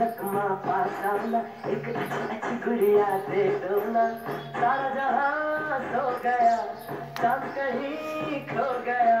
लखमा पाशाला एक अच्छी गुड़िया दे डोला सारा जहां सो गया सब कहीं खो गया.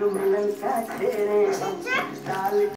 डुबलन का छेड़े हम डाल